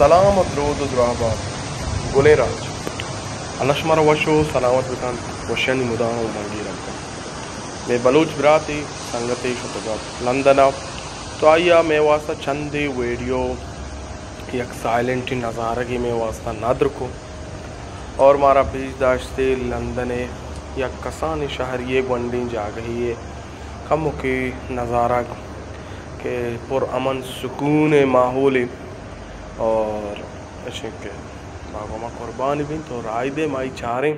سلام و درود و درابا گلی راج اللہ شمارا وشو سلامت بکن وشنی مدام و منگی رکھتا میں بلوچ براتی سنگتی شتگا لندن تو آئیا میں واسطہ چندی ویڈیو یک سائلنٹی نظارہ کی میں واسطہ نادر کو. اور مارا بیج داشتے لندن یک کسانی شہر یہ گونڈی جا گئی ہے. کم کی نظارہ کہ پر امن سکون ماحول اور اچھے کہ بابا ماں بھی تو رائے دے مائی چاریں۔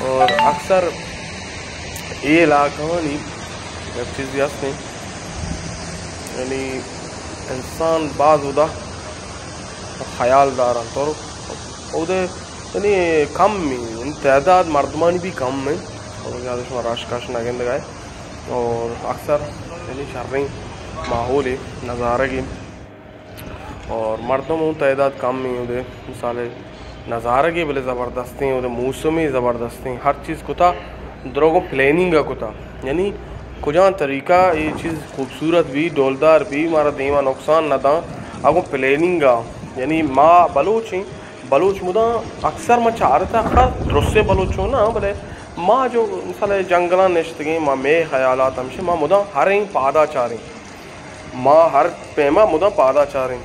اور اکثر یہ علاقہ نہیں چیز بھی نہیں یعنی انسان بعض ادا خیال داران تو۔ ادھے یعنی کم میں یعنی تعداد مردمانی بھی کم میں اور زیادہ شما راش کاش نگند گئے اور اکثر یعنی شریں، ماحول ہے نظارہ کی۔ اور مردوں میں تعداد کم میں ادھے مثال نظارہ کی بلے زبردستی ہیں ادھے موسمی زبردستی ہیں۔ ہر چیز کتا دروگو پلیننگ کتا۔ یعنی کجان طریقہ، یہ چیز خوبصورت بھی، ڈولدار بھی مارا دیما نقصان نہ دا اگو پلیننگ یعنی ما بلوچ ہیں، بلوچ مدا اکثر ما چارتا خط درست بلوچ ہو نا، بلے ما جو مثلا جنگلان نشتگیں ما میں خیالات ہمشے ما مدا ہر این پادا چاریں ما ہر پیما مدا پادا چاریں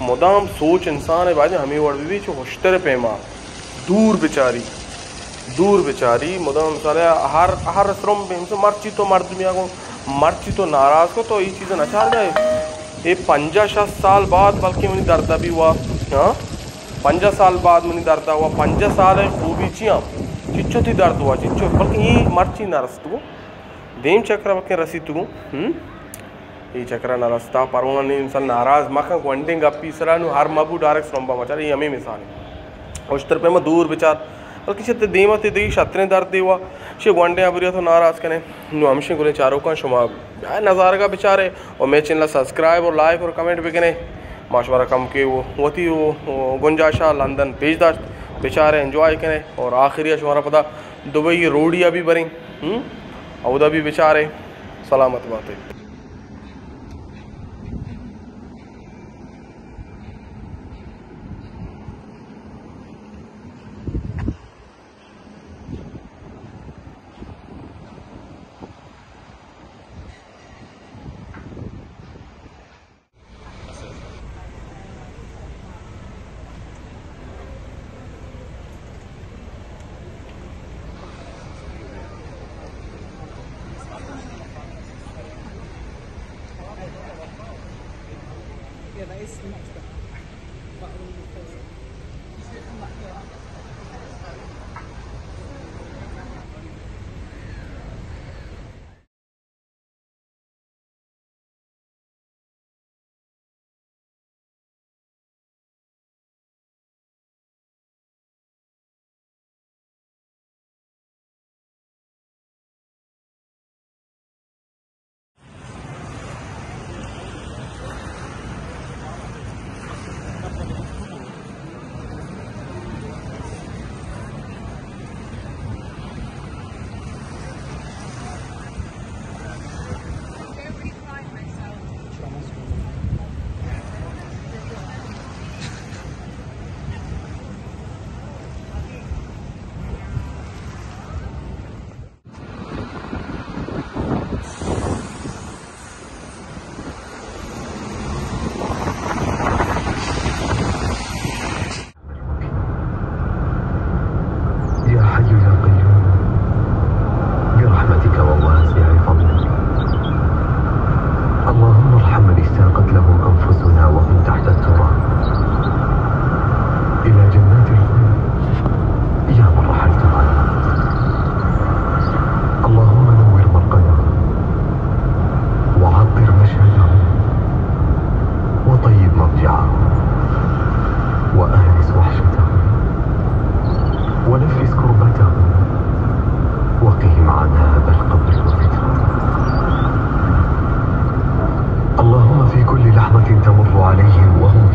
مدام سوچ انسان ہے باجی ہمیں وڑ بھی چھو ہوشتر پیما۔ دور بچاری دور بچاری مدام مثلا ہر ہر سرم بے ہمسے مرچی تو مرد میا کو، مرچی تو ناراض کو تو یہ چیزیں نہ چار جائے یہ پنجا شست سال بعد بلکہ منی دردہ بھی ہوا۔ ہاں؟ پنجا سال بعد منی دردہ ہوا۔ پنجا سال ہے خوبی چیاں۔ چچو تھی درد ہوا، چچو۔ بلکہ یہ مرچی نہ رستگو دیم چکرہ بلکہ رسی تگو یہ چکرہ نہ رستا پرونا نہیں انسان ناراض مکھن گونڈنگ اپی سرا نو ہر مبو ڈائریکٹ سرمبا مچار یہ ہمیں مثال ہے اوشتر پہ میں دور بچار بلکہ چھتے دیمہ تی دی شتریں درد دی ہوا چھے گونڈے ابریا تو ناراض کنے نو ہمشیں گلیں چاروں نظارہ کا بچارے اور میں چنلا سبسکرائب اور لائک اور کمنٹ بکنے ماشوارہ کم کے وہ وتی وہ گنجاشا لندن پیج داشت بیچارے انجوائے کریں اور آخری شمارا پتہ دبئی روڈیا بھی بریں اودہ بھی بیچارے سلامت باتیں Yeah, that is much better. But I come back here. وقهم عذاب القبر والفتنة اللهم في كل لحظة تمر عليهم وهم